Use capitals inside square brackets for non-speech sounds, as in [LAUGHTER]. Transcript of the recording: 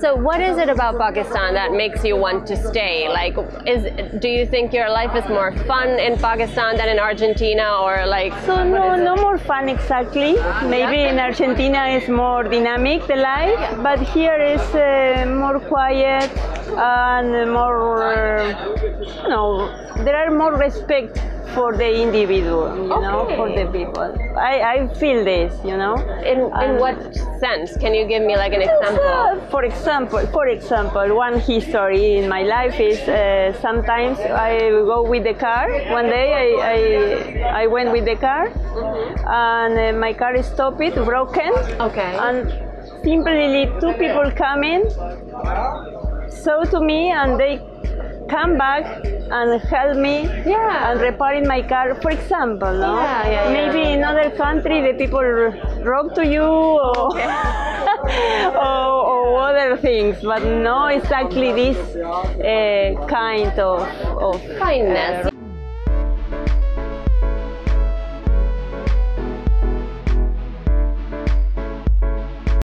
So, what is it about Pakistan that makes you want to stay? Like, is do you think your life is more fun in Pakistan than in Argentina, or like? So no, no more fun exactly. Maybe in Argentina is more dynamic the life, but here is uh, more quiet and more, uh, you know, there are more respect for the individual, you know, for the people. I, I feel this, you know. In in And- what sense? Can you give me like an example? Uh, for example, for example, one history in my life is uh, sometimes I go with the car. One day I, I, I went with the car and uh, my car is stopped, broken. Okay. And simply two people come in, saw to me and they come back and help me Yeah. and repairing my car, for example. No? Yeah, yeah. Maybe in other country the people rob to you or, [LAUGHS] or, or other things, but no exactly this uh, kind of, of Kindness.